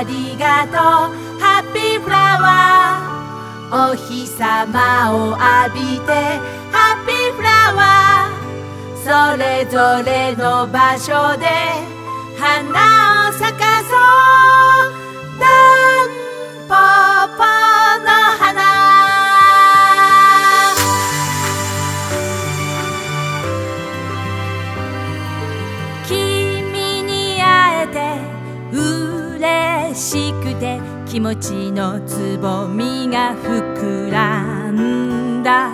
ありがとう。ハッピーフラワー。お日様を浴びてハッピーフラワー。それぞれの場所で花気持ちのつぼみが膨らんだ。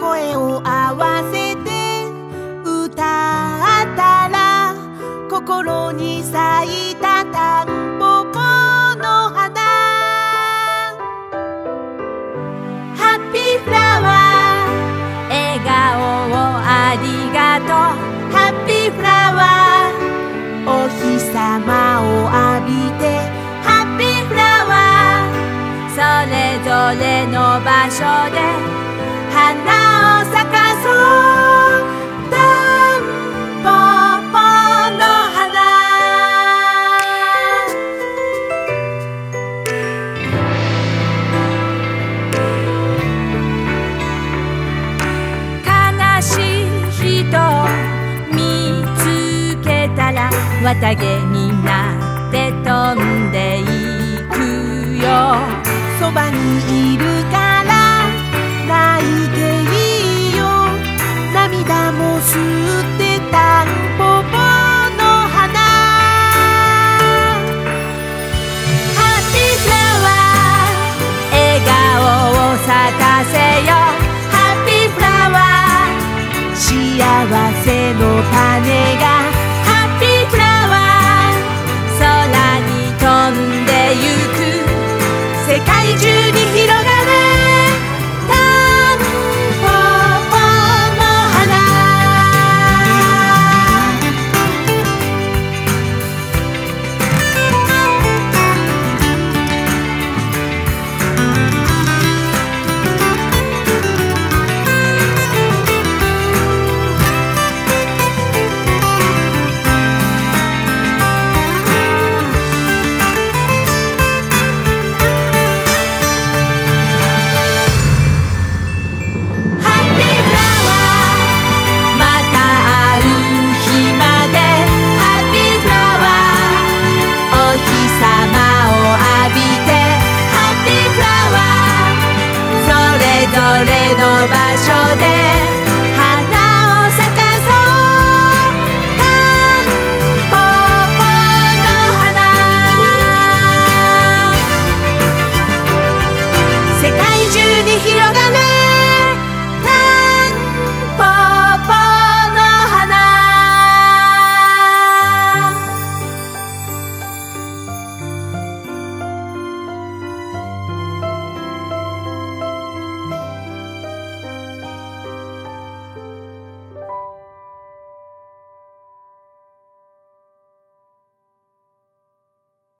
声を合わせて歌ったら心に咲いたタンポポれの場所で花を咲かそうタンポポの花。悲しい人を見つけたら綿毛にばにいるから泣いていいよ。涙も吸ってたんぽぽの花。ハッピーフラワー笑顔を咲かせよハッピーフラワー幸せの種。一句